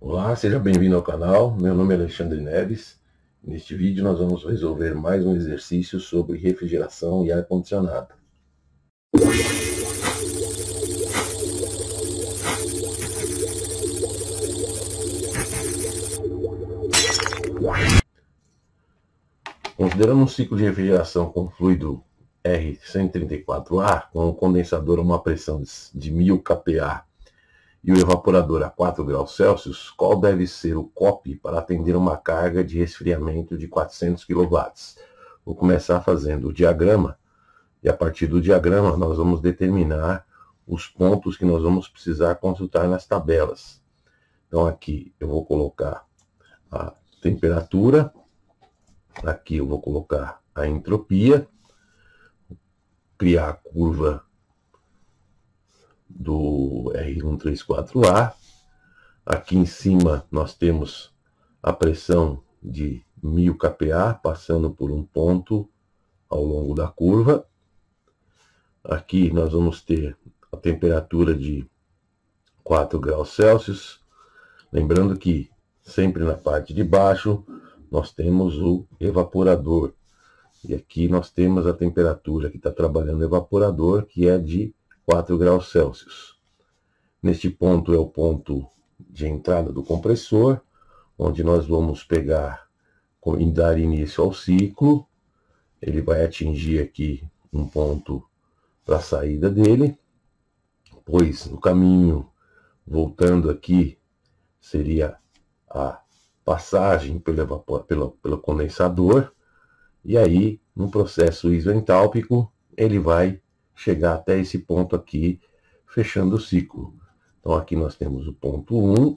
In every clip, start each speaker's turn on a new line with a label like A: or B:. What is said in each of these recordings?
A: Olá, seja bem-vindo ao canal. Meu nome é Alexandre Neves. Neste vídeo nós vamos resolver mais um exercício sobre refrigeração e ar-condicionado. Considerando um ciclo de refrigeração com fluido R134A, com um condensador a uma pressão de 1000 kPa e o evaporador a 4 graus Celsius, qual deve ser o COP para atender uma carga de resfriamento de 400 kW? Vou começar fazendo o diagrama e a partir do diagrama nós vamos determinar os pontos que nós vamos precisar consultar nas tabelas. Então aqui eu vou colocar a temperatura, aqui eu vou colocar a entropia, criar a curva do R134A. Aqui em cima nós temos a pressão de 1000 kPa passando por um ponto ao longo da curva. Aqui nós vamos ter a temperatura de 4 graus Celsius. Lembrando que sempre na parte de baixo nós temos o evaporador. E aqui nós temos a temperatura que está trabalhando o evaporador, que é de 4 graus Celsius. Neste ponto é o ponto de entrada do compressor, onde nós vamos pegar e dar início ao ciclo. Ele vai atingir aqui um ponto para a saída dele, pois no caminho, voltando aqui, seria a passagem pelo, pelo, pelo condensador, e aí, no processo isentálpico, ele vai chegar até esse ponto aqui, fechando o ciclo. Então aqui nós temos o ponto 1,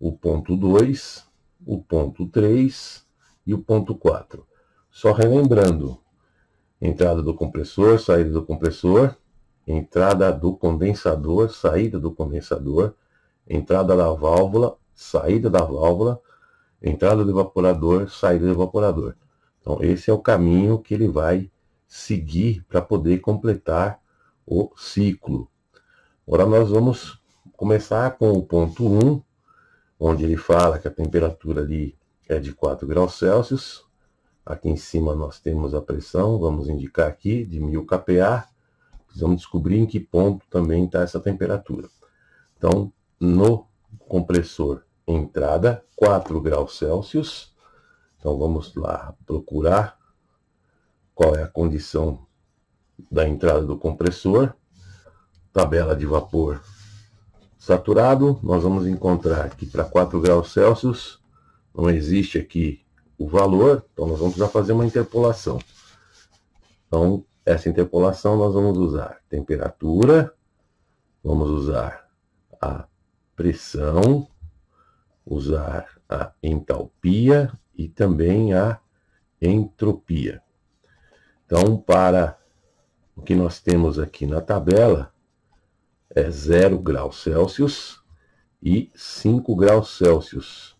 A: o ponto 2, o ponto 3 e o ponto 4. Só relembrando, entrada do compressor, saída do compressor, entrada do condensador, saída do condensador, entrada da válvula, saída da válvula, entrada do evaporador, saída do evaporador. Então esse é o caminho que ele vai seguir para poder completar o ciclo. Agora nós vamos começar com o ponto 1, onde ele fala que a temperatura ali é de 4 graus Celsius. Aqui em cima nós temos a pressão, vamos indicar aqui, de 1000 kPa. Precisamos descobrir em que ponto também está essa temperatura. Então, no compressor entrada, 4 graus Celsius. Então vamos lá procurar qual é a condição da entrada do compressor, tabela de vapor saturado, nós vamos encontrar que para 4 graus Celsius não existe aqui o valor, então nós vamos já fazer uma interpolação. Então, essa interpolação nós vamos usar temperatura, vamos usar a pressão, usar a entalpia e também a entropia. Então, para o que nós temos aqui na tabela, é 0 graus Celsius e 5 graus Celsius.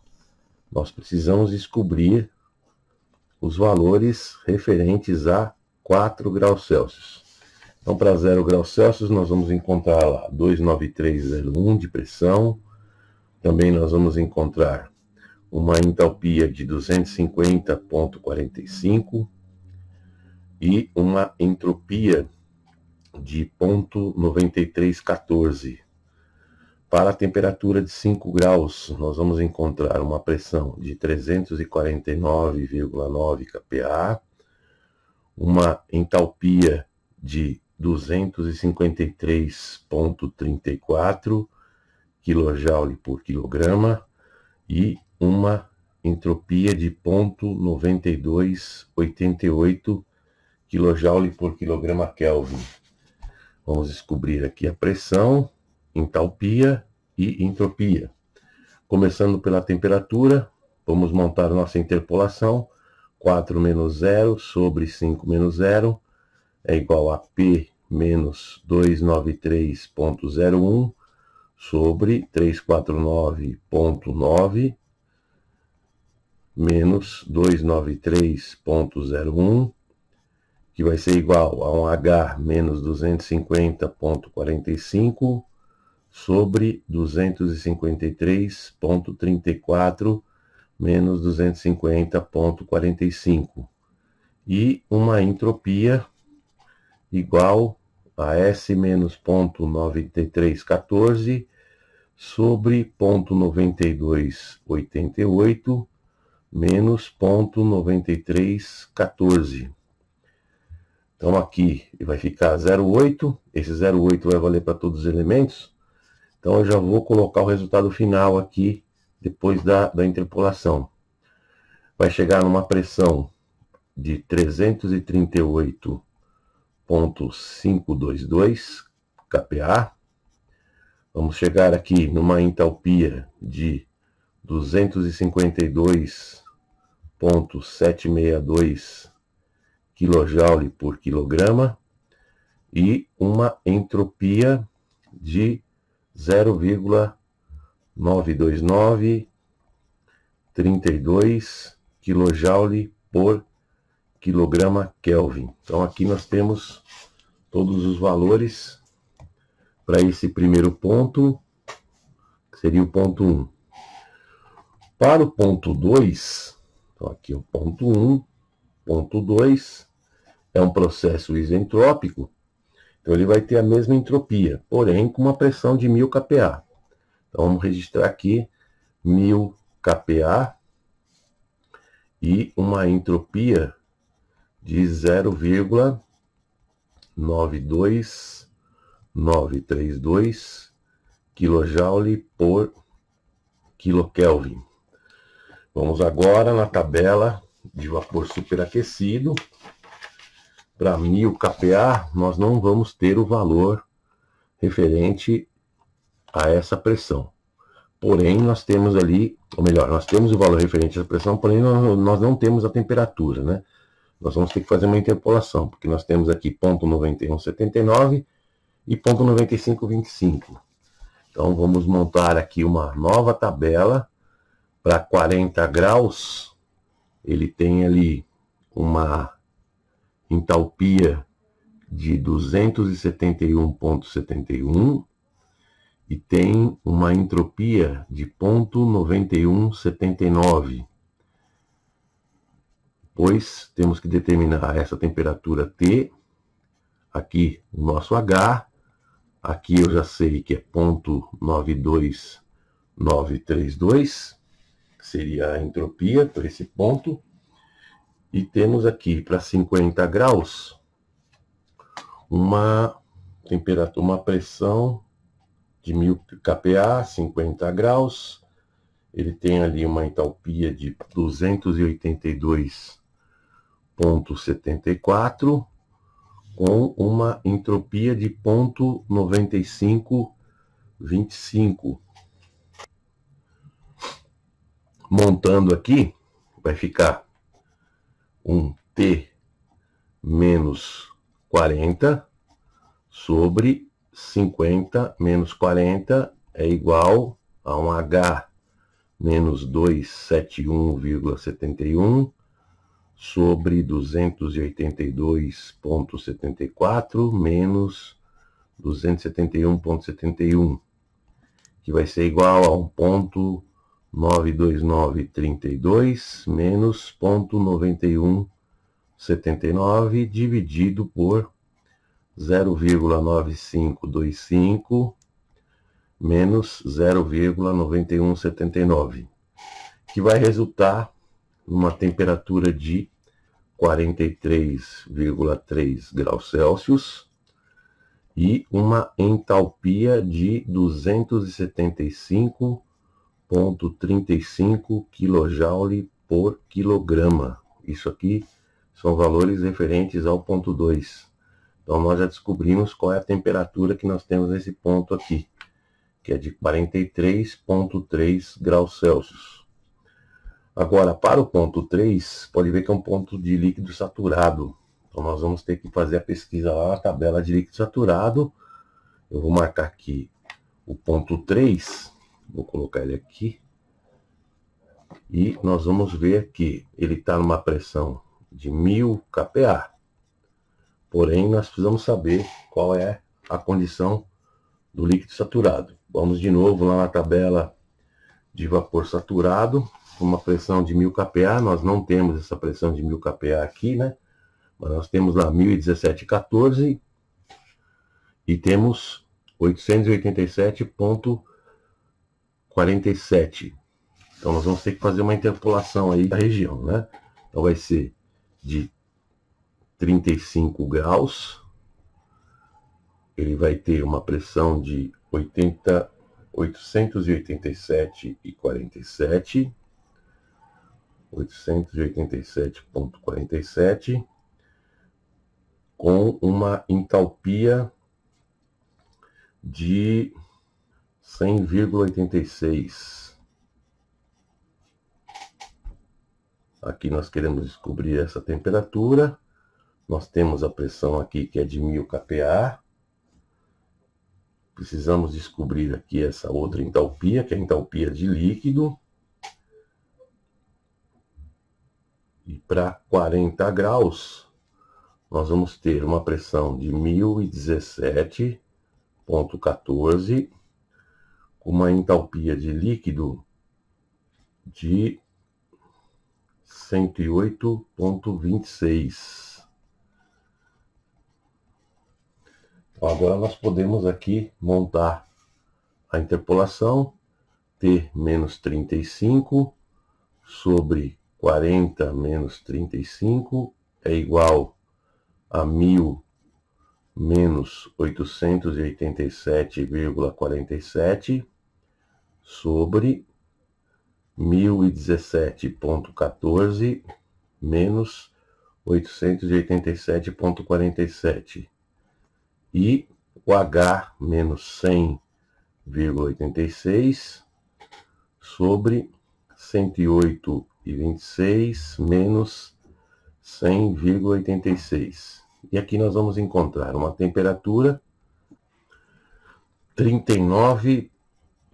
A: Nós precisamos descobrir os valores referentes a 4 graus Celsius. Então, para 0 graus Celsius, nós vamos encontrar lá 29301 de pressão. Também nós vamos encontrar uma entalpia de 250,45 e uma entropia de 0,9314. Para a temperatura de 5 graus, nós vamos encontrar uma pressão de 349,9 kPa, uma entalpia de 253,34 kJ por quilograma e uma entropia de 0,9288 kJ por quilograma Kelvin. Vamos descobrir aqui a pressão, entalpia e entropia. Começando pela temperatura, vamos montar nossa interpolação. 4 menos 0 sobre 5 menos 0 é igual a P menos 293.01 sobre 349.9 menos 293.01 que vai ser igual a um H menos 250.45 sobre 253,34 menos 250,45 e uma entropia igual a S menos ponto 9314 sobre ponto 9288 menos ponto 9314. Então aqui vai ficar 0,8, esse 0,8 vai valer para todos os elementos. Então eu já vou colocar o resultado final aqui, depois da, da interpolação. Vai chegar numa pressão de 338,522 kPa. Vamos chegar aqui numa entalpia de 252,762 kJ por quilograma e uma entropia de 0,92932 kJ por quilograma Kelvin. Então aqui nós temos todos os valores para esse primeiro ponto, que seria o ponto 1. Para o ponto 2, então aqui o ponto 1, ponto 2, é um processo isentrópico, então ele vai ter a mesma entropia, porém com uma pressão de 1000 kPa. Então vamos registrar aqui 1000 kPa e uma entropia de 0,92932 kJ por kcal. Vamos agora na tabela de vapor superaquecido. Para 1000 kPa, nós não vamos ter o valor referente a essa pressão. Porém, nós temos ali, ou melhor, nós temos o valor referente à pressão, porém nós não temos a temperatura, né? nós vamos ter que fazer uma interpolação, porque nós temos aqui ponto 9179 e ponto 9525. Então vamos montar aqui uma nova tabela para 40 graus ele tem ali uma entalpia de 271.71 e tem uma entropia de 0.9179. Pois temos que determinar essa temperatura T, aqui o nosso H, aqui eu já sei que é 0.92932 que seria a entropia, por esse ponto. E temos aqui para 50 graus uma temperatura, uma pressão de 1000 kPa, 50 graus. Ele tem ali uma entalpia de 282.74 com uma entropia de 0.9525. Montando aqui, vai ficar um T menos 40 sobre 50 menos 40 é igual a um H menos 271,71 sobre 282,74 menos 271,71, que vai ser igual a 1,92932 menos 0,9179 dividido por 0,9525 menos 0,9179, que vai resultar numa temperatura de 43,3 graus Celsius e uma entalpia de 275,35 kJ por quilograma. Isso aqui são valores referentes ao ponto 2. Então nós já descobrimos qual é a temperatura que nós temos nesse ponto aqui, que é de 43,3 graus Celsius. Agora, para o ponto 3, pode ver que é um ponto de líquido saturado. Então, nós vamos ter que fazer a pesquisa lá na tabela de líquido saturado. Eu vou marcar aqui o ponto 3. Vou colocar ele aqui. E nós vamos ver que ele está numa pressão de 1000 kPa. Porém, nós precisamos saber qual é a condição do líquido saturado. Vamos de novo lá na tabela de vapor saturado, uma pressão de 1000 kPa. Nós não temos essa pressão de 1000 kPa aqui, né? Mas nós temos lá 1017,14 e temos 887,47. Então nós vamos ter que fazer uma interpolação aí da região, né? Então vai ser de 35 graus. Ele vai ter uma pressão de 80, 887,47. 887,47 com uma entalpia de 100,86. Aqui nós queremos descobrir essa temperatura. Nós temos a pressão aqui que é de 1000 kPa. Precisamos descobrir aqui essa outra entalpia, que é a entalpia de líquido. E para 40 graus, nós vamos ter uma pressão de 1017,14, com uma entalpia de líquido de 108,26. Então, agora nós podemos aqui montar a interpolação T menos 35 sobre 40 menos 35 é igual a 1000 menos 887,47 sobre 1017,14 menos 887,47 e o H menos 100,86 sobre 108,26 menos 100,86. E aqui nós vamos encontrar uma temperatura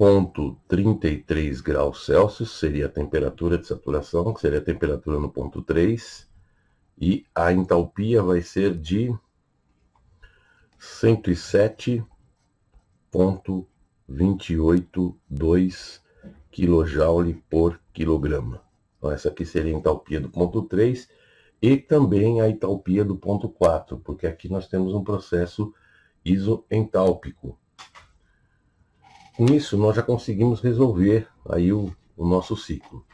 A: 39,33 graus Celsius, seria a temperatura de saturação, que seria a temperatura no ponto 3, e a entalpia vai ser de 107,282 kJ por quilograma. Então, essa aqui seria a entalpia do ponto 3 e também a entalpia do ponto 4, porque aqui nós temos um processo isoentálpico. Com isso, nós já conseguimos resolver aí o, o nosso ciclo.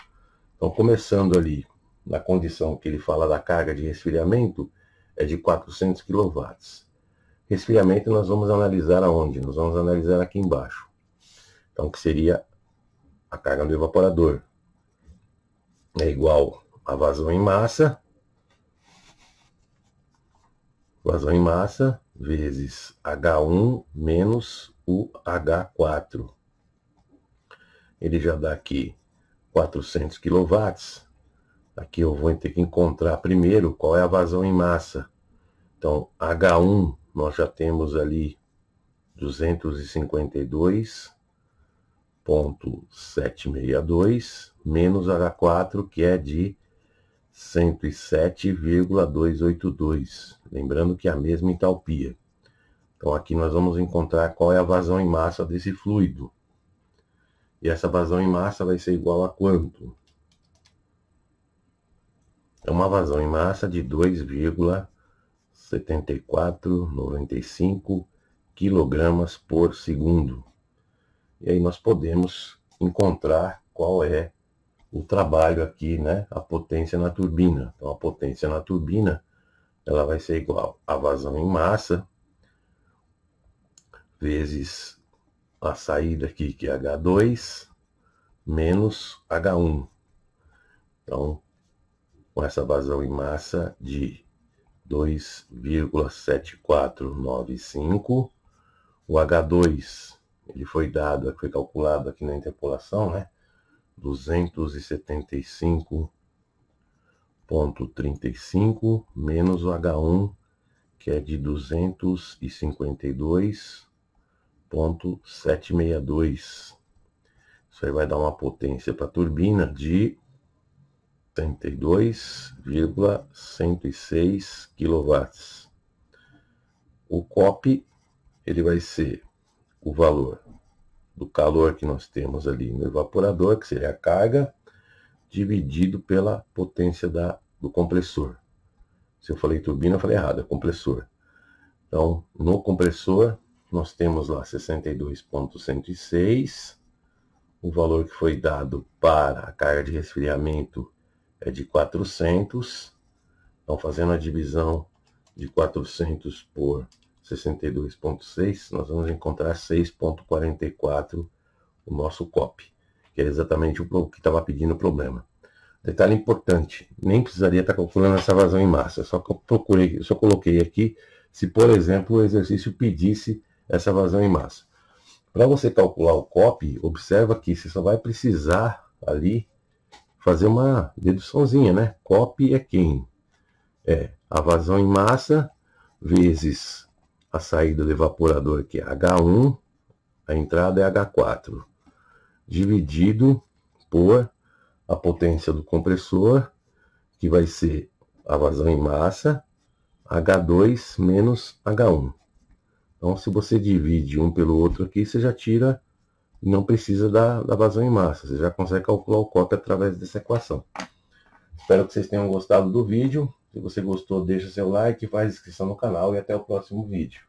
A: Então, começando ali na condição que ele fala da carga de resfriamento, é de 400 kW. Resfriamento nós vamos analisar aonde? Nós vamos analisar aqui embaixo. Então, que seria a carga do evaporador. É igual a vazão em massa vazão em massa vezes H1 menos o H4. Ele já dá aqui 400 kW. Aqui eu vou ter que encontrar primeiro qual é a vazão em massa. Então, H1 nós já temos ali 252.762 menos H4 que é de 107,282. Lembrando que é a mesma entalpia. Então aqui nós vamos encontrar qual é a vazão em massa desse fluido. E essa vazão em massa vai ser igual a quanto? É uma vazão em massa de 2,7495 kg por segundo. E aí nós podemos encontrar qual é o trabalho aqui, né, a potência na turbina. Então, a potência na turbina, ela vai ser igual a vazão em massa, vezes a saída aqui, que é H2, menos H1. Então, com essa vazão em massa de 2,7495, o H2, ele foi dado, foi calculado aqui na interpolação, né? 275.35 menos o H1, que é de 252.762. Isso aí vai dar uma potência para a turbina de 32,106 kW. O COP ele vai ser o valor do calor que nós temos ali no evaporador, que seria a carga, dividido pela potência da, do compressor. Se eu falei turbina, eu falei errado, é compressor. Então, no compressor, nós temos lá 62.106. O valor que foi dado para a carga de resfriamento é de 400. Então, fazendo a divisão de 400 por 62.6, nós vamos encontrar 6.44 o nosso COP, que é exatamente o que estava pedindo o problema. Detalhe importante, nem precisaria estar calculando essa vazão em massa, só que eu procurei, só coloquei aqui se, por exemplo, o exercício pedisse essa vazão em massa. Para você calcular o COP, observa que você só vai precisar ali fazer uma deduçãozinha, né? COP é quem? É a vazão em massa vezes a saída do evaporador, que é H1, a entrada é H4, dividido por a potência do compressor, que vai ser a vazão em massa, H2 menos H1. Então, se você divide um pelo outro aqui, você já tira, não precisa da, da vazão em massa, você já consegue calcular o COP através dessa equação. Espero que vocês tenham gostado do vídeo. Se você gostou, deixa seu like, faz inscrição no canal e até o próximo vídeo.